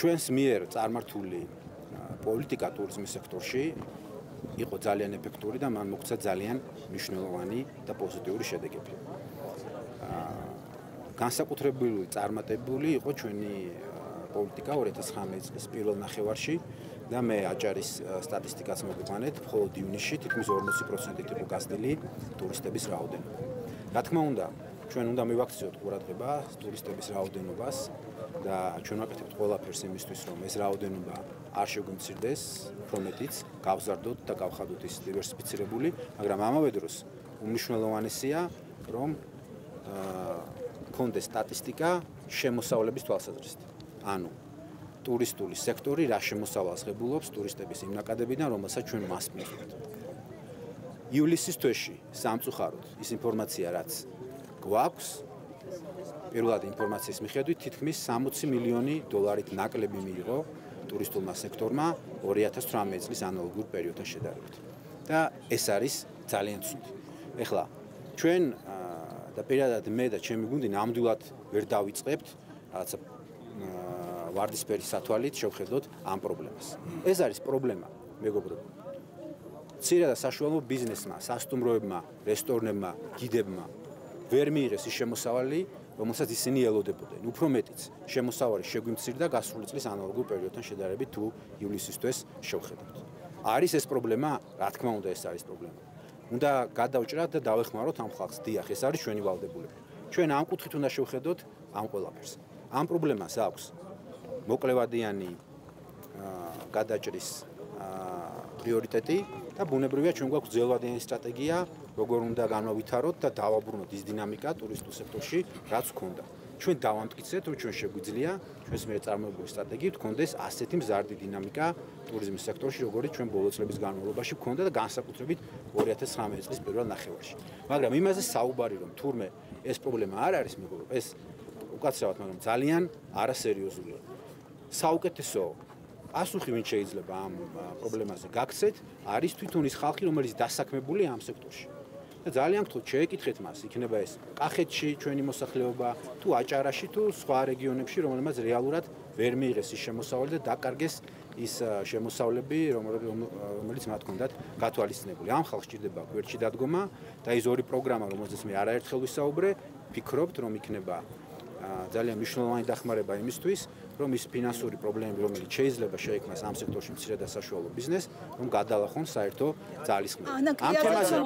ჩვენს მიერ წარმართული პოლიტიკა ტურიზმის სექტორში იყო ძალიან ეფექტური და მან მოგცა ძალიან მნიშვნელოვანი და პოზიტიური შედეგები. განსაკუთრებული წარმატებული იყო ჩვენი პოლიტიკა 2019 წლის პირველ ნახევარში და მე აჭარის სტატისტიკას მოგიყვანეთ, მხოლოდ ივნისში თითქმის 40% იყო გასდილი ტურისტების რაოდენობა. რა თქმა უნდა, ჩვენ უნდა მივაქციოთ ყურადღება ტურისტების რაოდენობას და ჩვენ ვაკეთებთ ყველაფერს იმისთვის, რომ ეს რაოდენობა არ შეგვიმცირდეს, პრომეთიც გავზარდოთ და გავხადოთ ის დივერსიფიცირებული, მაგრამ ამავე დროს უმნიშვნელოვანესია, რომ აა კონდეს სტატისტიკა შემოსავლების თვალსაზრისით. ანუ ტურისტული სექტორი რა შემოსავალს ღებულობს ტურისტების იმ ნაკადებიდან, რომელსაც ჩვენ მას მივიღებთ. ივლისის თვეში სამწუხაროდ ის ინფორმაცია რაც გვაქვს პირველად ინფორმაციის მიხედვით თითქმის 60 მილიონი დოლარით ნაკლები მიიღო ტურისტულმა სექტორმა 2018 წლის ანალოგურ პერიოდთან შედარებით. და ეს არის ძალიან ცუდი. ეხლა ჩვენ და პირადად მე და ჩემი გუნდი ნამდვილად ვერ დავიწყებთ რაღაცა ვარდისფერი სათვალით შევხედოთ ამ პრობლემას. ეს არის პრობლემა, მეგობრებო. ცირა და საშუალო ბიზნესმა, სასტუმროებმა, რესტორნებმა, გიდებმა ვერ მიიღეს ის შემოსავალი, რომელსაც ისინი ელოდებოდნენ. უფრო მეტიც, შემოსავალი შეგვიმცირდა გასული წლის ანალოგურ პერიოდთან შედარებით თუ ივლისისთვის შევხედოთ. არის ეს პრობლემა? რა თქმა უნდა, ეს არის პრობლემა. უნდა გადავჭრათ და დავეხმაროთ ამ ხალხს. დიახ, ეს არის ჩვენი ვალდებულება. ჩვენ ამ კუთხით უნდა შევხედოთ ამ ყველაფერს. ამ პრობლემას აქვს მოკლევადიანი გადაჭრის პრიორიტეტი და ბუნებრივია ჩვენ გვაქვს ძელვადიანი სტრატეგია, როგორ უნდა განავითაროთ და დავაბრუნოთ ის დინამიკა ტურისტულ სექტორში, რაც გქონდა. ჩვენ დავამტკიცეთ, რომ ჩვენ შეგვიძლია ჩვენს მიერ წარმოებული სტრატეგიით გქონდეს ასეთი მზარდი დინამიკა ტურიზმის სექტორში, როგორც ჩვენ ბოლო წლების განმავლობაში გქონდა და განსაკუთრებით 2019 წლის პირველ ნახევარში. მაგრამ იმაზე საუბარი რომ თურმე ეს პრობლემა არ არის მეგობრო, ეს უკაცრავად, მაგრამ ძალიან არასერიოზულია. საუკეთესო ასუხი ვინ შეიძლება ამ პრობლემაზე გაქცეთ, არის თვითონ ის ხალხი, რომელიც დასაქმებული ამ სექტორში. და ძალიან გთხოვთ, შეეკითხეთ მას, იქნება ეს კახეთში ჩვენი მოსახლეობა, თუ აჭარაში, თუ სხვა რეგიონებში, რომელმაც რეალურად ვერ მიიღეს ის შემოსავალი და დაკარგეს ის შემოსავლები, რომელიც მათ ჰქონდათ გათვალისწინებული. ამ ხალხს ჭირდება გვერდში დადგომა და ის ორი პროგრამა, რომელზეც მე არაერთხელ ვისაუბრე, ფიქრობთ, რომ იქნება ძალიან მნიშვნელოვანი დახმარება იმისთვის, რომ ის ფინანსური პრობლემები, რომელიც შეიძლება შეექმნას ამ სექტორში მცირე და საშუალო ბიზნეს, რომ გადალახონ საერთო ძალისხმევას. ამ თემაზე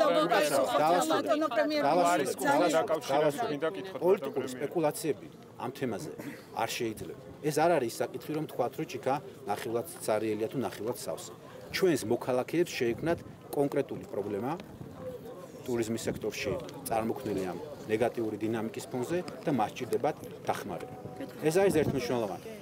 პოლიტიკური სპეკულაციები ამ თემაზე არ შეიძლება. ეს არ არის საკითხი, რომ თქვათ, რომ ჩიქა ნახილად цаრიელია თუ ნახილად სავსე. ჩვენს მოქალაქეებს შეექმნათ კონკრეტული პრობლემა ტურიზმის სექტორში წარმოქმნილი ამ ნეგატიური დინამიკის ფონზე და მას ჭირდებათ დახმარება. ეს არის ერთმნიშვნელოვანი.